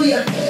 hallelujah.